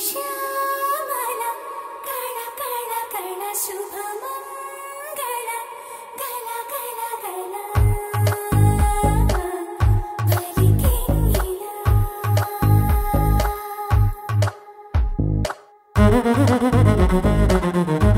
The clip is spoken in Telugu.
సుమశ్యామల కళ కళ కళ శుభమంగళ గల గల గల బలికెన్నిలా Thank